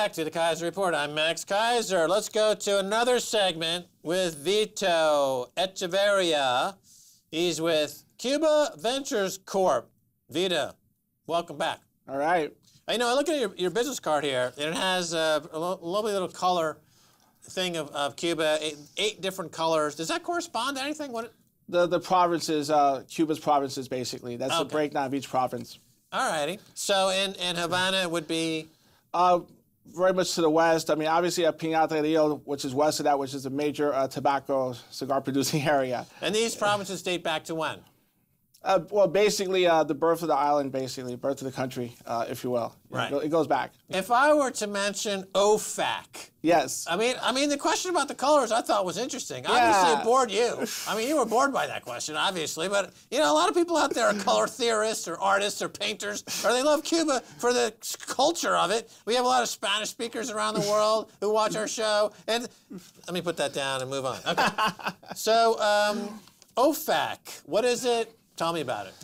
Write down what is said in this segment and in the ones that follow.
Back to the Keiser Report. I'm Max Keiser. Let's go to another segment with Vito Echevarria. He's with Cuba Ventures Corp. Vito, welcome back. All right. I know. I look at your, your business card here, and it has a, a lovely little color thing of, of Cuba, eight, eight different colors. Does that correspond to anything? What? The the provinces, uh, Cuba's provinces, basically. That's the breakdown of each province. All righty. So in, in Havana would be Uh, very much to the west. I mean, obviously, uh, Pinar del Rio, which is west of that, which is a major uh, tobacco cigar producing area. and these provinces date back to when? Uh, well, basically, uh, the birth of the island, basically, birth of the country, uh, if you will. Right. It, goes back. If I were to mention OFAC, Yes. I mean, I mean, the question about the colors I thought was interesting. Yeah. Obviously, it bored you. I mean, you were bored by that question, obviously. But you know, a lot of people out there are color theorists or artists or painters, or they love Cuba for the culture of it. We have a lot of Spanish speakers around the world who watch our show. And let me put that down and move on. Okay. So, um, OFAC, what is it? Tell me about it.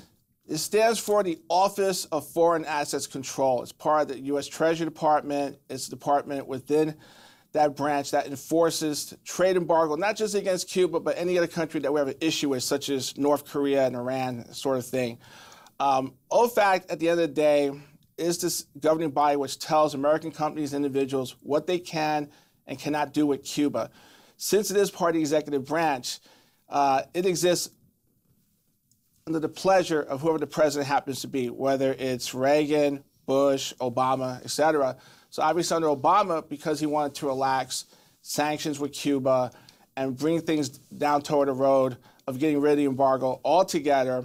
It stands for the Office of Foreign Assets Control. It's part of the U.S. Treasury Department. It's a department within that branch that enforces trade embargo, not just against Cuba, but any other country that we have an issue with, such as North Korea and Iran, sort of thing. Um, OFAC, at the end of the day, is this governing body which tells American companies and individuals what they can and cannot do with Cuba. Since it is part of the executive branch, uh, it exists under the pleasure of whoever the president happens to be, whether it's Reagan, Bush, Obama, etc. So obviously under Obama, because he wanted to relax sanctions with Cuba and bring things down toward the road of getting rid of the embargo altogether,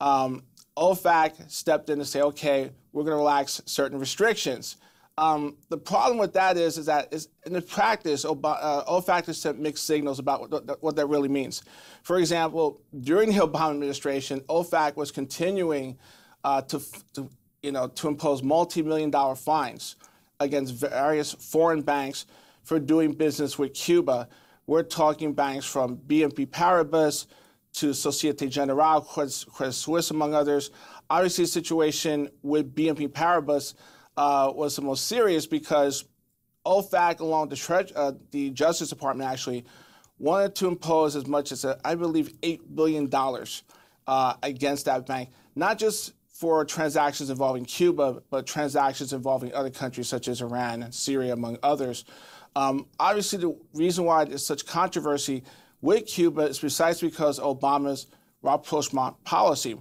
um, OFAC stepped in to say, okay, we're going to relax certain restrictions. Um, the problem with that is, is that is, in the practice, uh, OFAC has sent mixed signals about what, what that really means. For example, during the Obama administration, OFAC was continuing uh, to, to, you know, to impose multi-million dollar fines against various foreign banks for doing business with Cuba. We're talking banks from BNP Paribas to Societe Generale, Credit Suisse, among others. Obviously, the situation with BNP Paribas uh, was the most serious because OFAC, along with the, uh, the Justice Department, actually wanted to impose as much as, uh, I believe, $8 billion uh, against that bank, not just for transactions involving Cuba, but transactions involving other countries such as Iran and Syria, among others. Um, obviously, the reason why there's such controversy with Cuba is precisely because Obama's rapprochement policy.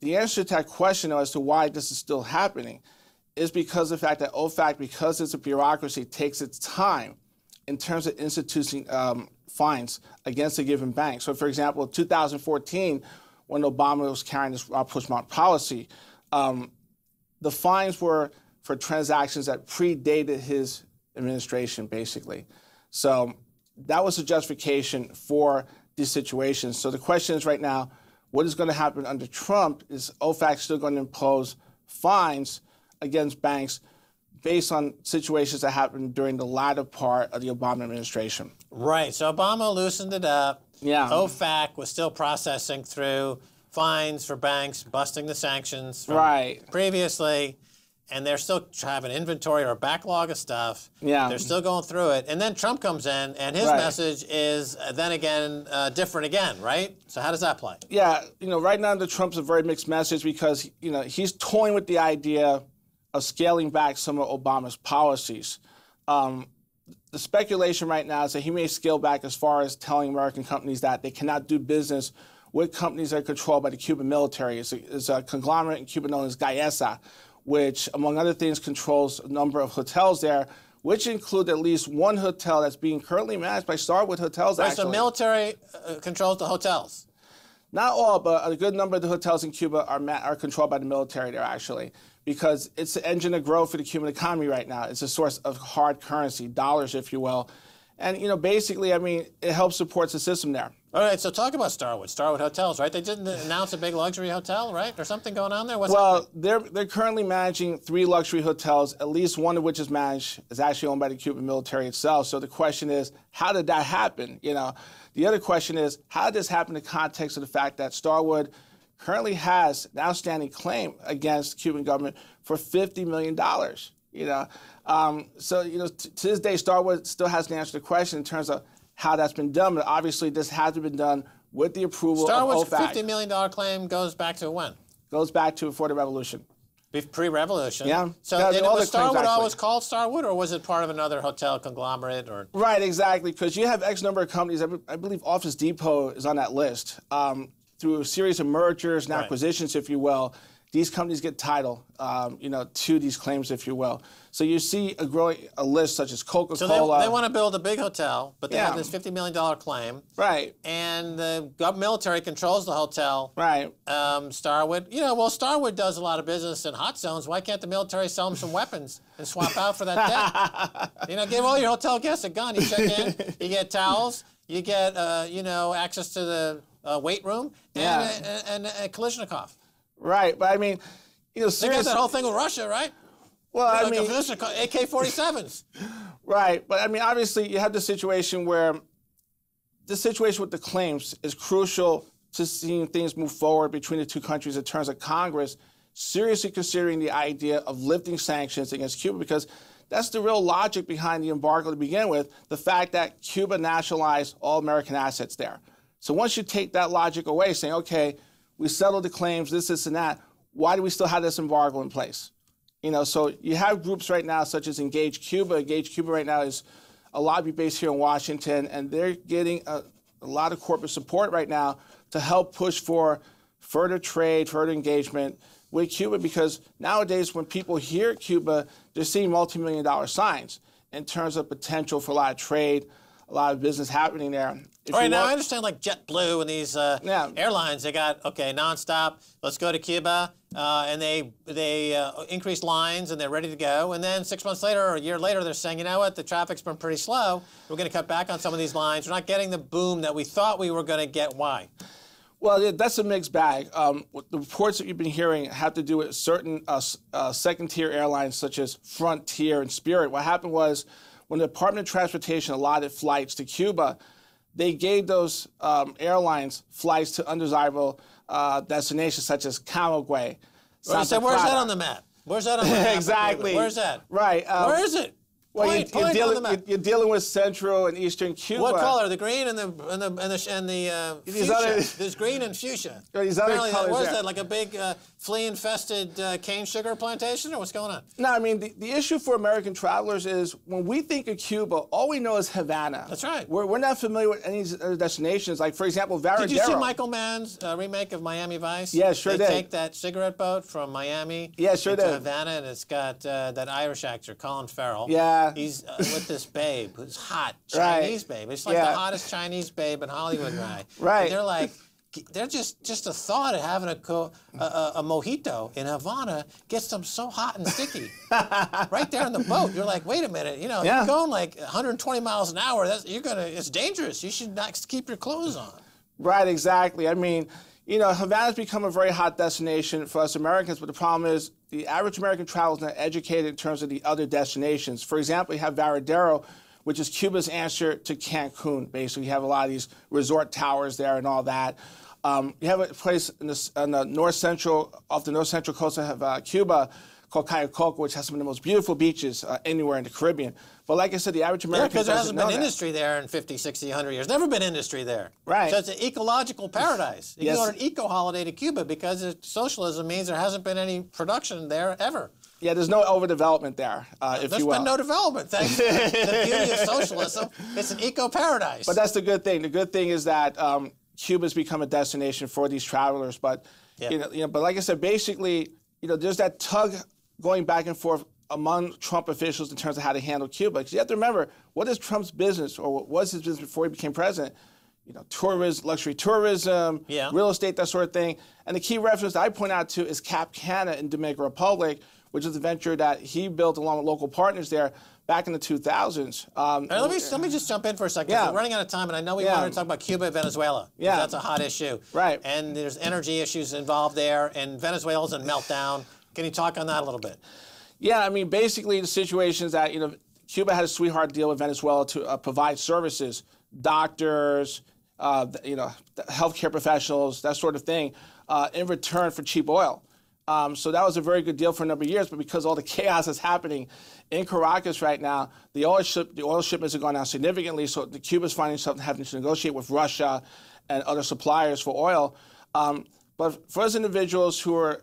The answer to that question, though, as to why this is still happening, is because of the fact that OFAC, because it's a bureaucracy, takes its time in terms of instituting um, fines against a given bank. So, for example, in 2014, when Obama was carrying this rapprochement policy, um, the fines were for transactions that predated his administration, basically. So that was the justification for these situations. So the question is right now, what is going to happen under Trump? Is OFAC still going to impose fines against banks based on situations that happened during the latter part of the Obama administration? Right. So Obama loosened it up. Yeah. OFAC was still processing through fines for banks, busting the sanctions from Right. previously, and they're still having inventory or a backlog of stuff. Yeah. They're still going through it. And then Trump comes in, and his Right. message is uh, then again uh, different again, right? So how does that play? yeah, you know, right now the Trump's a very mixed message because you know he's toying with the idea of scaling back some of Obama's policies. Um, the speculation right now is that he may scale back as far as telling American companies that they cannot do business with companies that are controlled by the Cuban military. It's a, it's a conglomerate in Cuba known as Gaesa, which, among other things, controls a number of hotels there, which include at least one hotel that's being currently managed by Starwood Hotels. Right, actually. so military uh, controls the hotels. Not all, but a good number of the hotels in Cuba are ma- are controlled by the military there actually, because it's the engine of growth for the Cuban economy right now. It's a source of hard currency, dollars, if you will, and you know basically, I mean, it helps support the system there. All right, so talk about Starwood, Starwood Hotels, right? They didn't announce a big luxury hotel, right? There's something going on there. What's Well, they're they're currently managing three luxury hotels, at least one of which is managed is actually owned by the Cuban military itself. So the question is, how did that happen? You know, the other question is, how did this happen in the context of the fact that Starwood currently has an outstanding claim against the Cuban government for fifty million dollars? You know, um, so you know, t- to this day, Starwood still hasn't answered the question in terms of how that's been done. But obviously, this hasn't been done with the approval Starwood's of OFAC. fifty million dollar claim goes back to when? Goes back to before the revolution. Pre-revolution. Yeah. So and all was Starwood always actually. called Starwood, or was it part of another hotel conglomerate? Or Right, exactly, because you have X number of companies. I believe Office Depot is on that list. Um, through a series of mergers and Right. acquisitions, if you will, these companies get title, um, you know, to these claims, if you will. So you see a growing a list such as Coca-Cola. they, they want to build a big hotel, but they have this fifty million dollar claim, right, and the military controls the hotel. right. um, Starwood. You know, well, Starwood does a lot of business in hot zones. Why can't the military sell them some weapons and swap out for that debt? you know, give all your hotel guests a gun. You check in, you get towels, you get, uh, you know, access to the uh, weight room and, Yeah. and, and, and Kalashnikov. Right, but I mean, you know, They got that whole thing with Russia, right? well, I mean, Kalashnikov, AK-47s. Right, but I mean, obviously, you have the situation where the situation with the claims is crucial to seeing things move forward between the two countries in terms of Congress seriously considering the idea of lifting sanctions against Cuba because that's the real logic behind the embargo to begin with the fact that Cuba nationalized all American assets there. So once you take that logic away, saying, okay, we settled the claims, this, this, and that, why do we still have this embargo in place? You know, so you have groups right now such as Engage Cuba. Engage Cuba right now is a lobby based here in Washington, and they're getting a, a lot of corporate support right now to help push for further trade, further engagement with Cuba because nowadays when people hear Cuba, they're seeing multi-million dollar signs in terms of potential for a lot of trade, a lot of business happening there. If All right, now I understand like JetBlue and these uh, Yeah. airlines. They got okay nonstop. Let's go to Cuba, uh, and they they uh, increase lines and they're ready to go. And then six months later or a year later, they're saying, you know what, the traffic's been pretty slow. We're going to cut back on some of these lines. We're not getting the boom that we thought we were going to get. Why? Well, yeah, that's a mixed bag. Um, the reports that you've been hearing have to do with certain uh, uh, second-tier airlines such as Frontier and Spirit. What happened was when the Department of Transportation allotted flights to Cuba, they gave those um, airlines flights to undesirable uh, destinations such as Camagüey. Santa so where's that on the map? Where's that on the map? Exactly. Where's that? Right. um, Where is it? Well, point, you, are dealing, you're, dealing with Central and Eastern Cuba. What color? The green and the and the and the, and the uh, fuchsia. other- There's green and fuchsia. These other Apparently, colors What is that? Like a big uh, flea-infested uh, cane sugar plantation, or what's going on? No, I mean, the, the issue for American travelers is when we think of Cuba, all we know is Havana. That's right. We're, we're not familiar with any other destinations. Like, for example, Varadero. Did you see Michael Mann's uh, remake of Miami Vice? Yeah, sure they did. take that cigarette boat from Miami Yeah, sure into did. Havana, and it's got uh, that Irish actor, Colin Farrell. Yeah. He's uh, with this babe who's hot, Right. Chinese babe. It's like Yeah. the hottest Chinese babe in Hollywood, right? Right. And they're like, they're just just a thought of having a, co- a, a, a mojito in Havana gets them so hot and sticky. right there on the boat, you're like, wait a minute, you know, Yeah. you're going like 120 miles an hour. That's you're gonna, it's dangerous. You should not keep your clothes on. Right, exactly. I mean, you know, Havana's become a very hot destination for us Americans, but the problem is the average American traveler is not educated in terms of the other destinations. For example, you have Varadero, which is Cuba's answer to Cancun. Basically, you have a lot of these resort towers there and all that. Um, you have a place in the, on the north central, off the north central coast of uh, Cuba called Cayo Coco, which has some of the most beautiful beaches uh, anywhere in the Caribbean. But like I said, the average American Yeah, because there hasn't been that. industry there in 50, 60, 100 years. Never been industry there. Right. So it's an ecological paradise. You Yes. can go on an eco holiday to Cuba because socialism means there hasn't been any production there ever. Yeah, there's no overdevelopment there, uh, if There's you will. There's been no development. Thanks to the beauty of socialism. It's an eco paradise. But that's the good thing. The good thing is that um, Cuba's become a destination for these travelers. But Yeah. you know, you know, but like I said, basically, you know, there's that tug going back and forth among Trump officials in terms of how to handle Cuba. Because you have to remember, what is Trump's business, or what was his business before he became president? You know, tourism, luxury tourism, Yeah. real estate, that sort of thing. And the key reference that I point out to is Cap Cana in Dominican Republic, which is a venture that he built along with local partners there back in the 2000s. Um, right, let me let me just jump in for a second. Yeah. We're running out of time, and I know we Yeah. wanted to talk about Cuba and Venezuela. Yeah. that's a hot issue. Right. And there's energy issues involved there, and Venezuela's in meltdown. Can you talk on that a little bit? Yeah, I mean, basically the situation is that you know Cuba had a sweetheart deal with Venezuela to uh, provide services, doctors, uh, you know, healthcare professionals, that sort of thing, uh, in return for cheap oil. Um, so that was a very good deal for a number of years. But because all the chaos is happening in Caracas right now, the oil ship the oil shipments have gone down significantly. So the Cuba's finding something having to negotiate with Russia and other suppliers for oil. Um, but for us individuals who are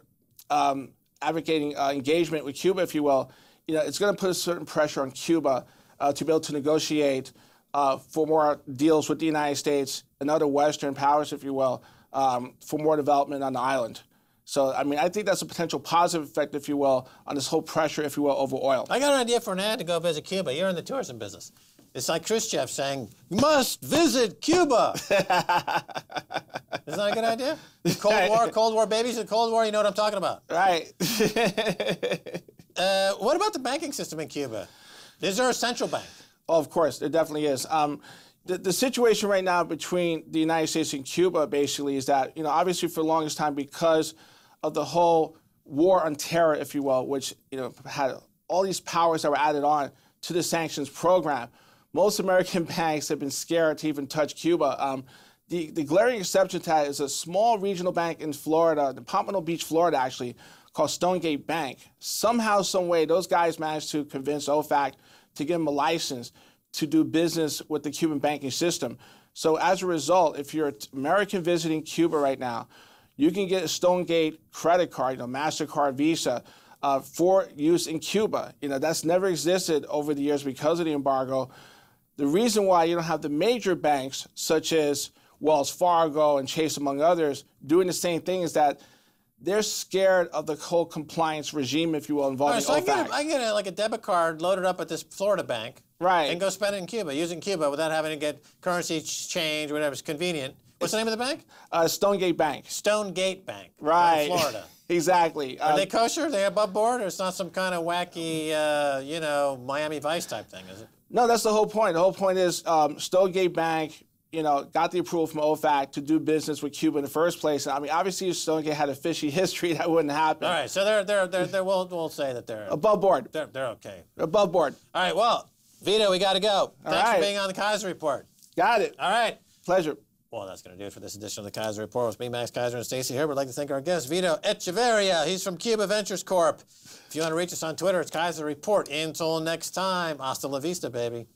um, advocating uh, engagement with Cuba, if you will, you know, it's going to put a certain pressure on Cuba uh, to be able to negotiate uh, for more deals with the United States and other Western powers, if you will, um, for more development on the island. So, I mean, I think that's a potential positive effect, if you will, on this whole pressure, if you will, over oil. I got an idea for an ad to go visit Cuba. You're in the tourism business. It's like Khrushchev saying, "You must visit Cuba." Isn't that a good idea? Cold War, Cold War babies, the Cold War. You know what I'm talking about. Right. Uh, what about the banking system in Cuba? Is there a central bank? Oh, of course, there definitely is. Um, the, the situation right now between the United States and Cuba basically is that, you know, obviously for the longest time because of the whole war on terror, if you will, which, you know, had all these powers that were added on to the sanctions program, most American banks have been scared to even touch Cuba. Um, the, the glaring exception to that is a small regional bank in Florida, the Pompano Beach, Florida, actually, called Stonegate Bank. Somehow, some way, those guys managed to convince OFAC to give them a license to do business with the Cuban banking system. So as a result, if you're an American visiting Cuba right now, you can get a Stonegate credit card, you know, MasterCard, Visa, uh, for use in Cuba. You know, that's never existed over the years because of the embargo. The reason why you don't have the major banks, such as Wells Fargo and Chase, among others, doing the same thing is that they're scared of the whole compliance regime, if you will, All involving right, so I OFAC. get, a, I get a, like a debit card loaded up at this Florida bank, Right. and go spend it in Cuba, using Cuba without having to get currency ch- change, whatever. It's convenient. What's the name of the bank? uh, Stonegate Bank. Stonegate Bank. Right. In Florida. exactly. Are Uh, they kosher? Are they above board, or it's not some kind of wacky, uh, you know, Miami Vice type thing, is it? No, that's the whole point. The whole point is um, Stonegate Bank, you know, got the approval from OFAC to do business with Cuba in the first place. And I mean, obviously, if Stonegate had a fishy history, that wouldn't happen. All right, so they're they're they're, they're we'll, we'll say that they're Above board. they're, they're okay. Above board. All right, well, Vito, we got to go. Thanks right. for being on the Keiser Report. Got it. All right. Pleasure. Well, that's going to do it for this edition of the Keiser Report. With me, Max Keiser, and Stacy Herbert. I'd like to thank our guest, Vito Echevarria. He's from Cuba Ventures Corp. If you want to reach us on Twitter, it's Keiser Report. Until next time, hasta la vista, baby.